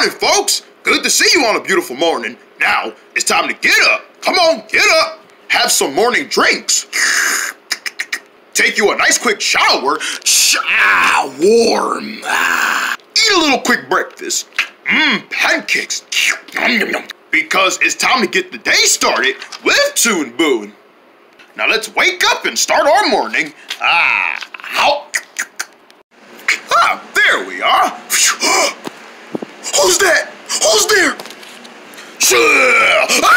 morning, folks. Good to see you on a beautiful morning. Now, it's time to get up. Come on, get up. Have some morning drinks. Take you a nice quick shower. Ah, warm. Eat a little quick breakfast. Mmm, pancakes. Because it's time to get the day started with Toon Boon. Now let's wake up and start our morning. Ah, how? Ah, there we are. Who's that? Who's there? Ah!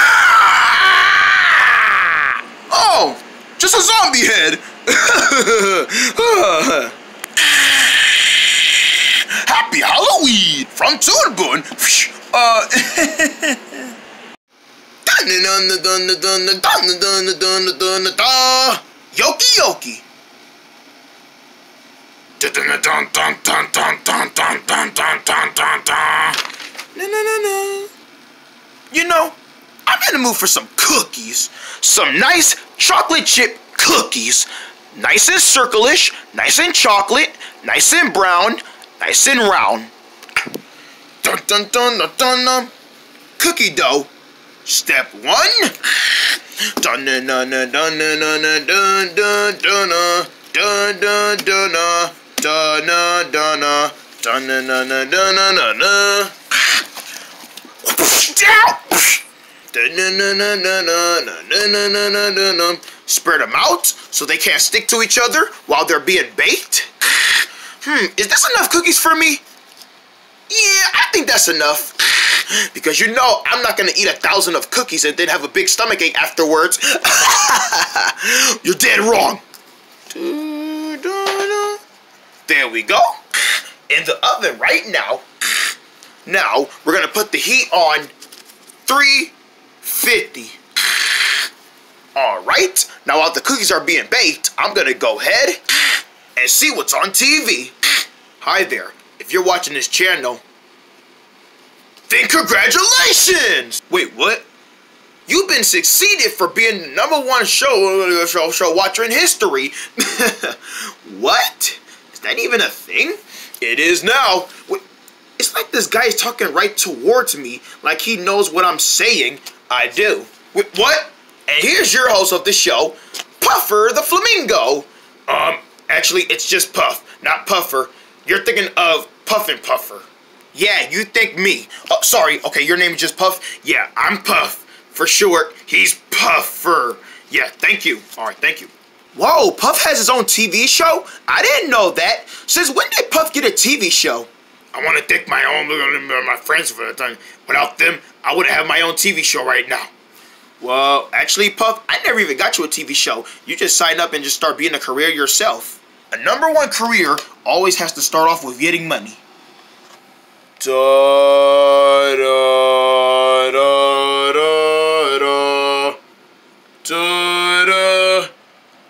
Oh, just a zombie head. Happy Halloween from Toon Boon. Uh. Yoki Yoki. You know, I'm in the mood for some cookies. Some nice chocolate chip cookies. Nice and circle-ish, nice and chocolate, nice and brown, nice and round. Dun dun dun dun dun dun. Cookie dough. Step one. Dun dun dun dun dun dun dun dun dun dun dun dun dun Da na da na da na na na da na na na. Spread them out so they can't stick to each other while they're being baked. hmm, is this enough cookies for me? Yeah, I think that's enough. because you know I'm not gonna eat a thousand of cookies and then have a big stomach ache afterwards. You're dead wrong. Mm. There we go. In the oven right now. Now, we're gonna put the heat on 350. Alright, now while the cookies are being baked, I'm gonna go ahead and see what's on TV. Hi there, if you're watching this channel, then congratulations! Wait, what? You've been succeeded for being the number one show, show, show watcher in history. what? That even a thing? It is now. It's like this guy is talking right towards me, like he knows what I'm saying. I do. What? And here's your host of the show, Puffer the Flamingo. Um, actually, it's just Puff, not Puffer. You're thinking of Puffin Puffer. Yeah, you think me. Oh, sorry. Okay, your name is just Puff? Yeah, I'm Puff. For short, he's Puffer. Yeah, thank you. All right, thank you. Whoa, Puff has his own TV show? I didn't know that. Since when did Puff get a TV show? I want to thank my own, my friends for that. Without them, I wouldn't have my own TV show right now. Well, actually, Puff, I never even got you a TV show. You just sign up and just start being a career yourself. A number one career always has to start off with getting money. Da,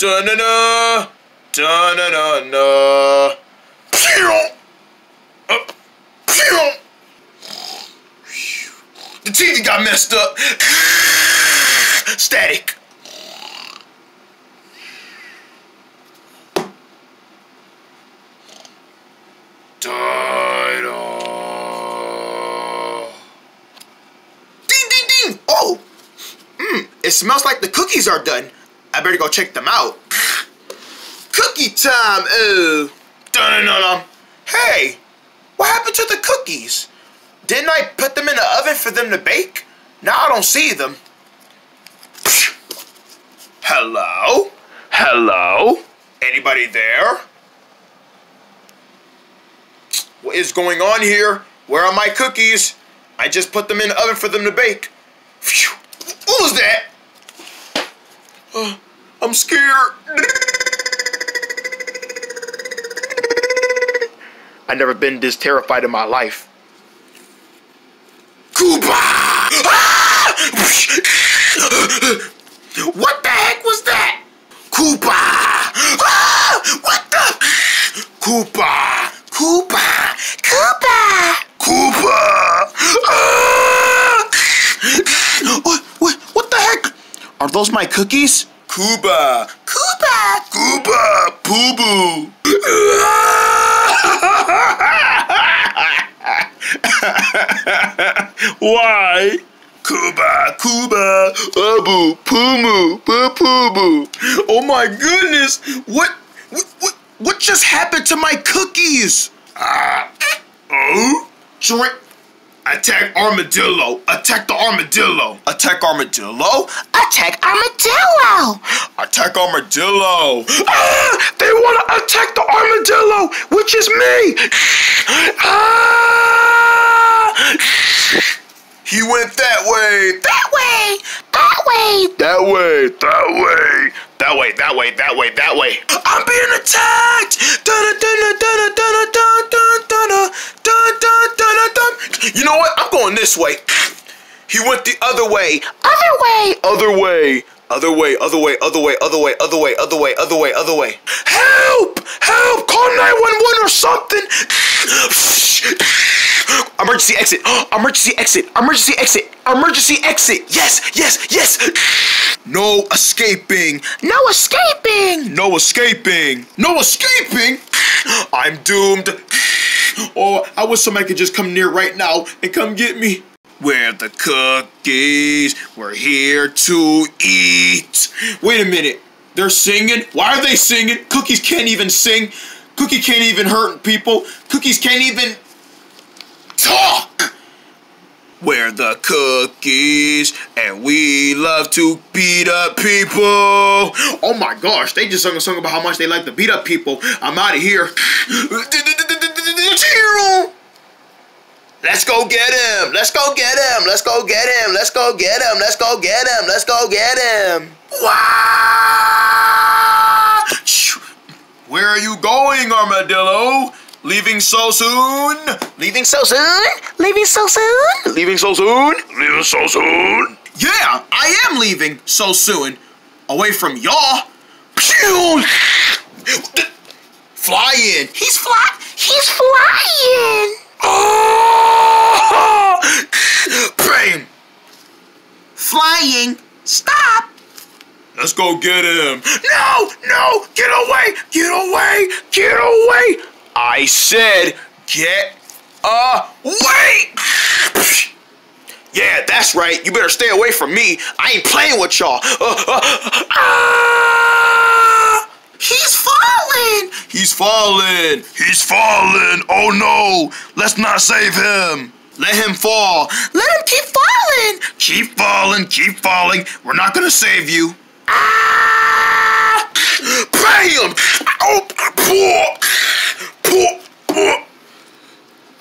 da, da, da, da. Pew! Uh, pew! The TV got messed up. Static. Ding, ding, ding! Oh! Mmm, it smells like the cookies are done. Better go check them out. Cookie time! ooh. Dun, dun, dun. Hey! What happened to the cookies? Didn't I put them in the oven for them to bake? Now I don't see them. Hello? Hello? Anybody there? What is going on here? Where are my cookies? I just put them in the oven for them to bake. Phew. What was that? Uh, I'm scared. I've never been this terrified in my life. Koopa! What the heck was that? Koopa! What the? Koopa! Koopa! Koopa! Koopa! What, what, what the heck? Are those my cookies? Koopa! Koopa! Koopa! Poo boo! Why? Cuba, Cuba, Abu, Pumu, Pumu. Oh my goodness! What, what, what, what just happened to my cookies? Ah, oh, drink. Attack armadillo! Attack the armadillo! Attack armadillo! Attack armadillo! Attack armadillo! Ah! They want to attack the armadillo, which is me! Ah! He went that way! That way! That way! That way! That way! that way, that way, that way, that way. I'm being attacked! You know what? I'm going this way. He went the other way. Other way. Other way. Other way, other way, other way, other way, other way, other way, other way, other way. Help! Help! Call 911 or something! Emergency exit! Emergency exit! Emergency exit! Emergency exit! Yes! Yes! Yes! No escaping! No escaping! No escaping! No escaping! I'm doomed! Oh, I wish somebody could just come near right now and come get me. Where the cookies? We're here to eat. Wait a minute. They're singing? Why are they singing? Cookies can't even sing. Cookie can't even hurt people. Cookies can't even talk. We're the cookies, and we love to beat up people. Oh my gosh, they just sung a song about how much they like to beat up people. I'm out of here. Let's go get him. Let's go get him. Let's go get him. Let's go get him. Let's go get him. Let's go get him. Where are you going, Armadillo? Leaving so soon? Leaving so soon? Leaving so soon? Leaving so soon? Leaving so soon? Yeah, I am leaving so soon. Away from y'all. Flying. He's fly. He's flying. Oh! Bam! Flying. Stop. Let's go get him. No, no, get away, get away, get away. I said get away. Yeah, that's right. You better stay away from me. I ain't playing with y'all. Uh, uh, ah! He's falling. He's falling. He's falling. Oh no. Let's not save him. Let him fall. Let him keep falling. Keep falling. Keep falling. We're not gonna save you. Ah! Bam! Oh, poor.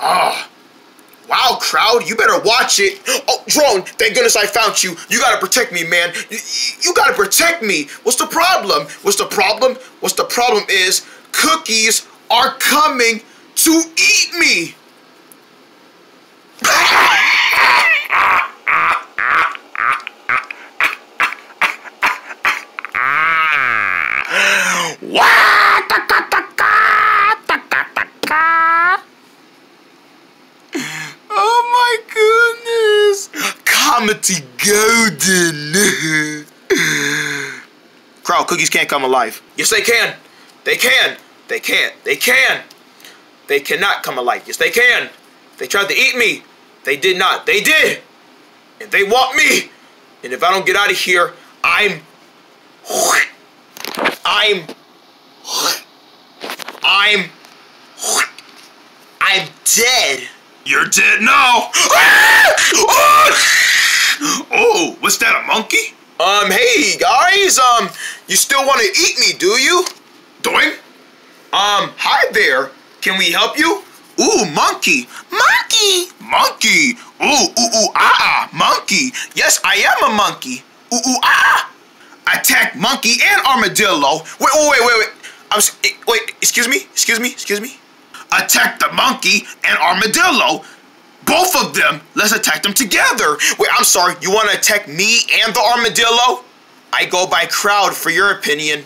Ah. Wow, crowd, you better watch it. Oh, drone, thank goodness I found you. You gotta protect me, man. You, you gotta protect me. What's the problem? What's the problem? What's the problem is cookies are coming to eat me. Oh my goodness! Comedy golden. Crowd, cookies can't come alive. Yes, they can. They can. They can't. They can. They cannot come alive. Yes, they can. They tried to eat me. They did not. They did. And they want me. And if I don't get out of here, I'm. I'm. I'm. I'm dead. You're dead now. Ah! Ah! That, a monkey? Um, hey, guys, um, you still want to eat me, do you? Doing? Um, hi there. Can we help you? Ooh, monkey. Monkey. Monkey. Ooh, ooh, ooh, ah, ah, monkey. Yes, I am a monkey. Ooh, ooh, ah. Attack monkey and armadillo. Wait, wait, wait, wait, wait. I'm, eh, wait, excuse me, excuse me, excuse me. Attack the monkey and armadillo. Both of them. Let's attack them together. Wait, I'm sorry. You want to attack me and the armadillo? I go by crowd for your opinion.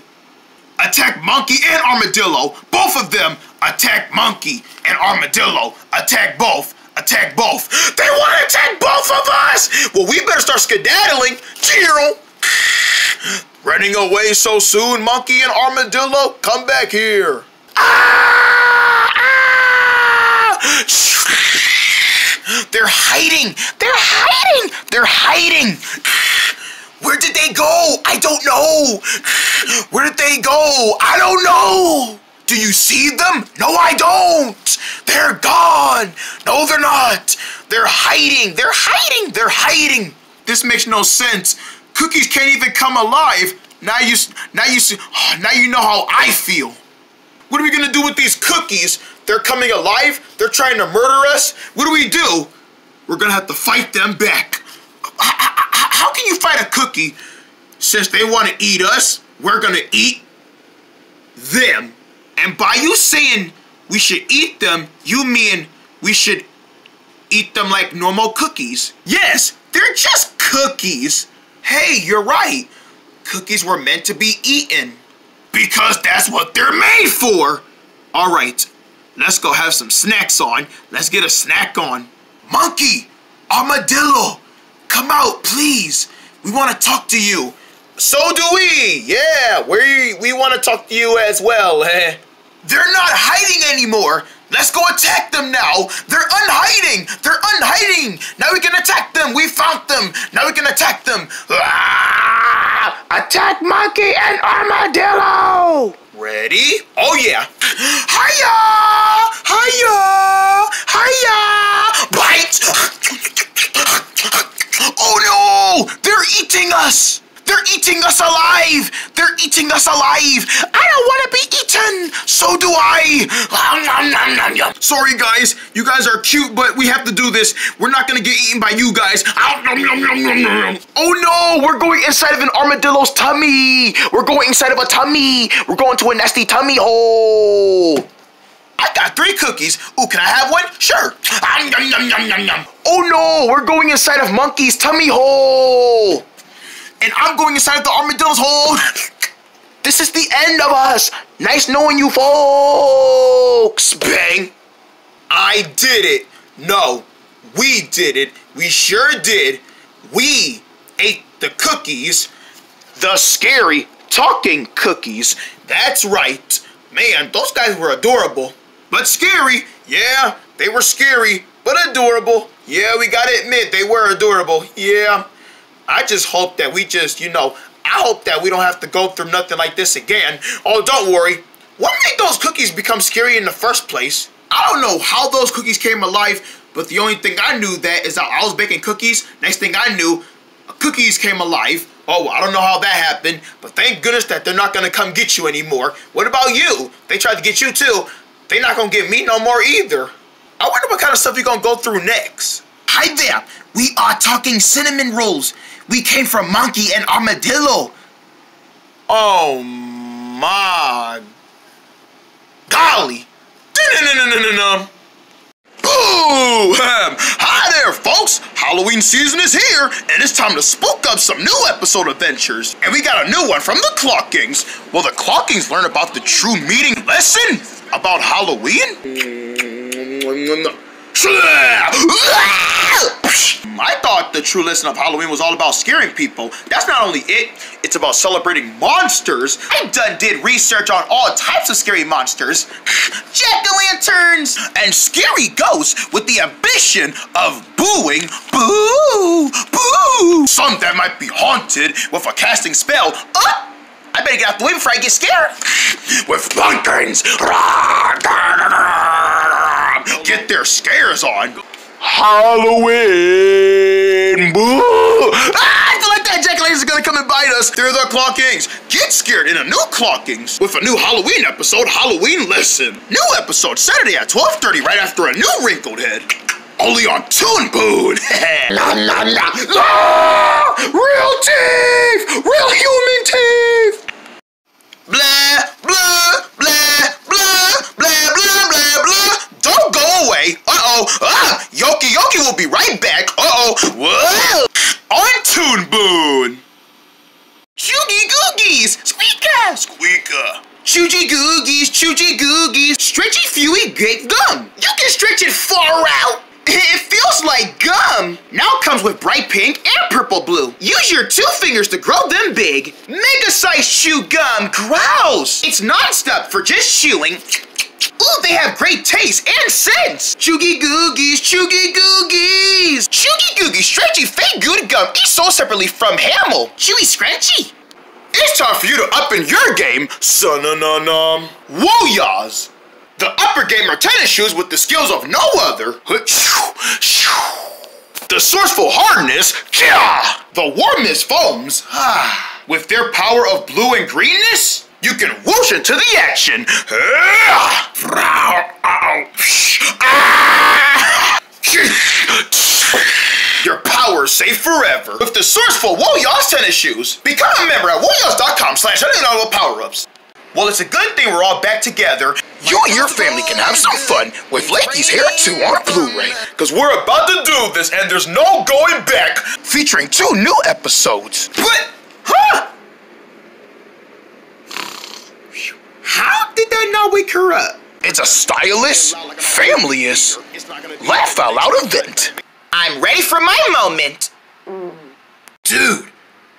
Attack monkey and armadillo. Both of them. Attack monkey and armadillo. Attack both. Attack both. They want to attack both of us. Well, we better start skedaddling. Cheer. Running away so soon, monkey and armadillo. Come back here. Ah! Ah! They're hiding. They're hiding. They're hiding. Where did they go? I don't know. Where did they go? I don't know. Do you see them? No, I don't. They're gone. No, they're not. They're hiding. They're hiding. They're hiding. This makes no sense. Cookies can't even come alive. Now you, now you see, now you know how I feel. What are we gonna do with these cookies? They're coming alive. They're trying to murder us. What do we do? We're gonna have to fight them back. How can you fight a cookie? Since they want to eat us, we're gonna eat them. And by you saying we should eat them, you mean we should eat them like normal cookies. Yes, they're just cookies. Hey, you're right. Cookies were meant to be eaten. Because that's what they're made for. All right, let's go have some snacks on. Let's get a snack on. Monkey, armadillo, come out, please. We want to talk to you. So do we. Yeah, we we want to talk to you as well. Eh? They're not hiding anymore. Let's go attack them now. They're unhiding. They're unhiding. Now we can attack them. We found them. Now we can attack them. Ah! Ah, attack monkey and armadillo. Ready? Oh yeah. Hiya! Hiya! Hiya! Bite! Oh no! They're eating us! They're eating us alive! They're eating us alive! I don't want to be eaten! So do I! Sorry guys, you guys are cute, but we have to do this. We're not gonna get eaten by you guys. Oh no! We're going inside of an armadillo's tummy! We're going inside of a tummy! We're going to a nasty tummy hole! I got three cookies. Ooh, can I have one? Sure. Oh no, we're going inside of Monkey's tummy hole. And I'm going inside the armadillo's hole. This is the end of us. Nice knowing you folks. Bang. I did it. No, we did it. We sure did. We ate the cookies. The scary talking cookies. That's right. Man, those guys were adorable. But scary. Yeah, they were scary, but adorable. Yeah, we gotta admit, they were adorable. Yeah. I just hope that we just, you know, I hope that we don't have to go through nothing like this again. Oh, don't worry. What made those cookies become scary in the first place? I don't know how those cookies came alive, but the only thing I knew that is that I was baking cookies. Next thing I knew, cookies came alive. Oh, I don't know how that happened, but thank goodness that they're not gonna come get you anymore. What about you? They tried to get you too. They're not gonna get me no more either. I wonder what kind of stuff you're gonna go through next. Hi there. We are talking cinnamon rolls. We came from Monkey and Armadillo. Oh my golly. Boo! Hi there, folks! Halloween season is here, and it's time to spook up some new episode adventures. And we got a new one from the Clockings. Will the Clockings learn about the true meaning lesson about Halloween? Mm, mm, mm, I thought the true lesson of Halloween was all about scaring people. That's not only it, it's about celebrating monsters. I done did research on all types of scary monsters. Jack-o'-lanterns and scary ghosts with the ambition of booing, boo, boo. Some that might be haunted with a casting spell. Uh, I better get out the way before I get scared. With pumpkins. Get their scares on. Halloween! Boo! Ah, I feel like that jack is gonna come and bite us. They're the Clockings. Get scared in a new Clockings with a new Halloween episode, Halloween Lesson. New episode Saturday at 12:30, right after a new Wrinkled Head. Only on Toon Boon. la la la la! Real teeth! Real human teeth! Blah blah blah blah blah blah blah blah. Don't go away. Uh-oh. Ah, Yoki Yoki will be right back. Uh-oh. Whoa. On Toon Boon. Choogy Googies. Squeaker. Squeaker. Choogy Googies, Choogy Googies. Stretchy Fewy Great Gum. You can stretch it far out. It feels like gum. Now comes with bright pink and purple blue. Use your two fingers to grow them big. Mega size chew gum. Grouse. It's non-stop for just chewing Ooh, they have great taste and sense. Choogie Googies, Choogie Googies. Choogie Googies, stretchy, fake good gum, each sold separately from Hamel. Chewy scrunchy. It's time for you to up in your game, son of num Wooyahs! The upper game are tennis shoes with the skills of no other. The sourceful hardness, the warmest foams, ah. with their power of blue and greenness, you can whoosh into the action. Your power is safe forever with the Sourceful Woyos tennis shoes. Become a member at woyos.com slash power-ups. Well, it's a good thing we're all back together. You and your family can have some fun with Lakey's Hair 2 on Blu-ray. Because we're about to do this and there's no going back. Featuring two new episodes. But, huh? How did that not wake her up? It's a stylish, familyist, laugh out loud event. I'm ready for my moment. Dude,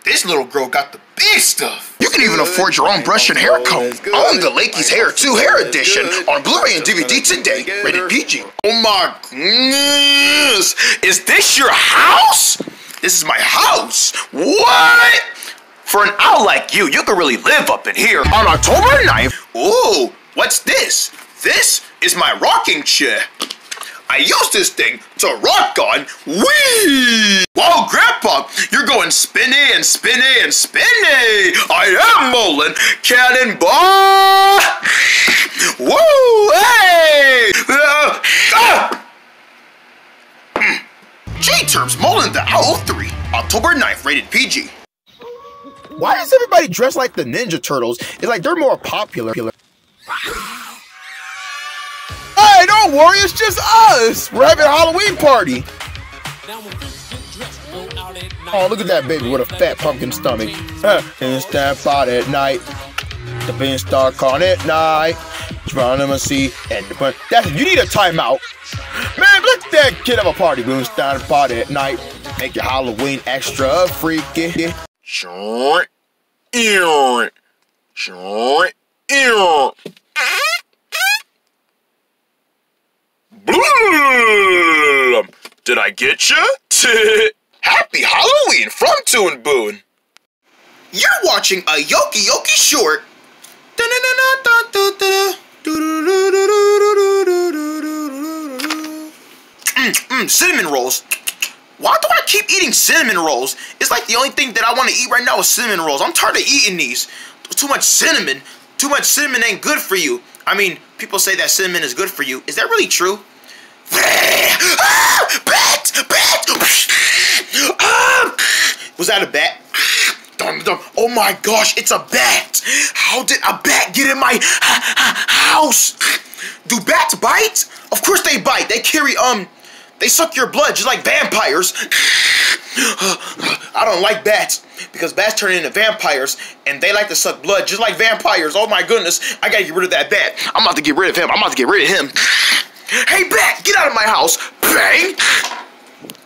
this little girl got the big stuff. You can even afford your own brush and hair comb. Own the Lakey's Hair 2 Hair Edition on Blu-ray and DVD today. Rated PG. Oh my goodness. Is this your house? This is my house. What? For an owl like you, you could really live up in here. On October 9th, ooh, what's this? This is my rocking chair. I use this thing to rock on. Wee! Whoa, Grandpa, you're going spinny and spinny and spinny. I am Mullen Cannonball. Woo! Hey! Uh, ah! J terms Mullen the Owl 3, October 9th, rated PG. Why does everybody dress like the Ninja Turtles? It's like they're more popular. Hey, don't worry, it's just us. We're having a Halloween party. Oh, look at that baby with a fat pumpkin stomach. Uh, instant pot at night. The beanstalk on at night. Geronimocy and the bun. That's you need a timeout. Man, let that kid have a party. Boomstein pot at night. Make your Halloween extra freaky. Short. Ew. Short. Bloom. Did I get you? Happy Halloween from Toon Boon. You're watching a Yoki Yoki short. Mm, mm, cinnamon rolls. Why do I keep eating cinnamon rolls? It's like the only thing that I want to eat right now is cinnamon rolls. I'm tired of eating these. Too much cinnamon. Too much cinnamon ain't good for you. I mean, people say that cinnamon is good for you. Is that really true? ah! Ah, was that a bat? Oh my gosh, it's a bat! How did a bat get in my house? Do bats bite? Of course they bite. They carry, um, they suck your blood just like vampires. I don't like bats because bats turn into vampires and they like to suck blood just like vampires. Oh my goodness, I gotta get rid of that bat. I'm about to get rid of him. I'm about to get rid of him. Hey, bat, get out of my house. Bang!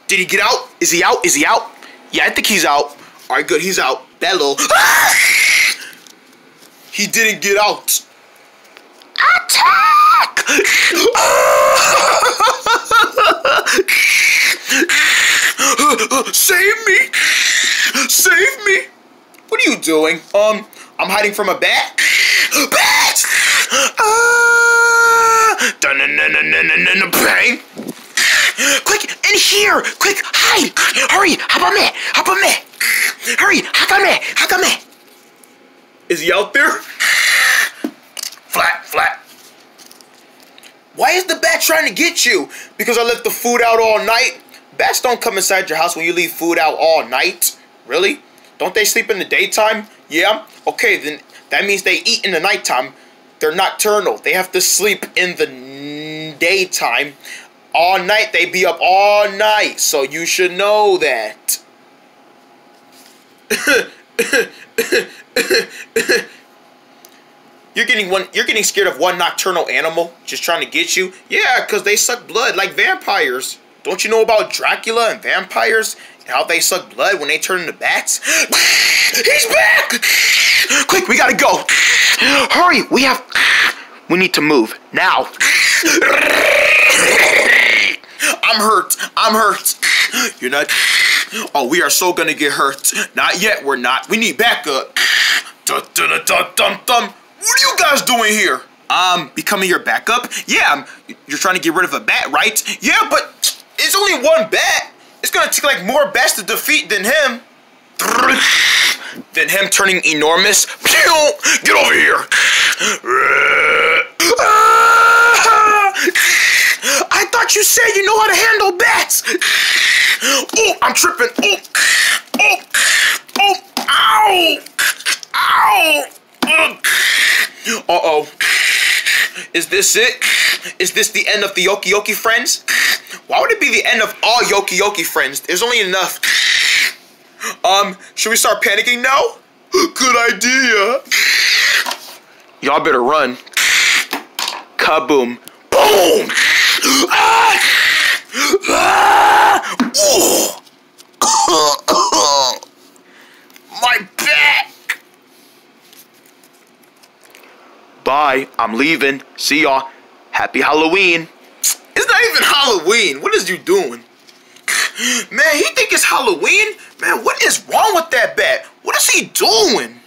Did he get out? Is he out? Is he out? Yeah, I think he's out. All right, good. He's out. That little. he didn't get out. Attack! Save me! Save me! What are you doing? Um, I'm hiding from a bat. Bat! Ah! Bang! Quick, in here! Quick, hide! Hurry! Hop on me! Hop on me! Hurry! Hop on me! Hop on me! Is he out there? Flat, flat. Why is the bat trying to get you? Because I left the food out all night? Bats don't come inside your house when you leave food out all night. Really? Don't they sleep in the daytime? Yeah? Okay, then that means they eat in the nighttime. They're nocturnal. They have to sleep in the daytime. All night, they be up all night. So you should know that. You're getting one. You're getting scared of one nocturnal animal just trying to get you. Yeah, because they suck blood like vampires. Don't you know about Dracula and vampires and how they suck blood when they turn into bats? He's back! Quick, we gotta go. Hurry, we have We need to move now. I'm hurt. I'm hurt. You're not. Oh, we are so gonna get hurt. Not yet. We're not. We need backup. Dun, dun, dun, dun, dun. What are you guys doing here? Um, becoming your backup? Yeah, you're trying to get rid of a bat, right? Yeah, but it's only one bat. It's gonna take like more bats to defeat than him. Than him turning enormous. Get over here. I thought you said you know how to handle bats. Oh, I'm tripping. Oh, oh, oh, ow, ow. Uh-oh. Is this it? Is this the end of the Yoki Yoki friends? Why would it be the end of all Yoki Yoki friends? There's only enough. Um, should we start panicking now? Good idea. Y'all better run. Kaboom. Boom! Ah! Oh! My back! Bye. I'm leaving. See y'all. Happy Halloween. It's not even Halloween. What is you doing? Man, he think it's Halloween? Man, what is wrong with that bat? What is he doing?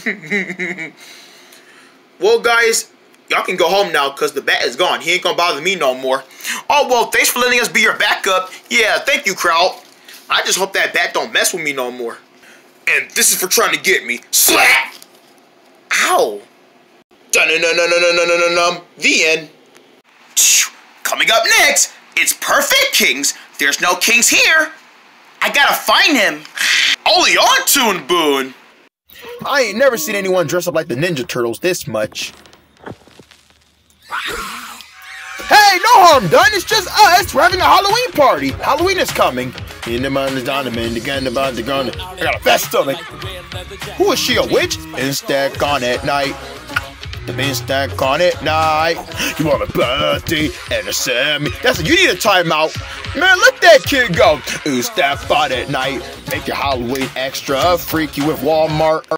well, guys, y'all can go home now because the bat is gone. He ain't gonna bother me no more. Oh, well, thanks for letting us be your backup. Yeah, thank you, Kraut. I just hope that bat don't mess with me no more. And this is for trying to get me. Slap! Ow! Dun dun dun dun dun dun dun dun The end. Coming up next, it's Perfect Kings. There's no kings here. I gotta find him. Only on Toon Boon. I ain't never seen anyone dress up like the Ninja Turtles this much. Hey, no harm done. It's just us. We're having a Halloween party. Halloween is coming. In the man, the donovan, the gun, bond, the gun. I got a fat stomach. Who is she, a witch? Instead, gone at night. The bean stack on it night. You want a birthday and a semi. That's a, you need a timeout. Man, let that kid go. Ooh, staff on at night. Make your Halloween extra freaky with Walmart.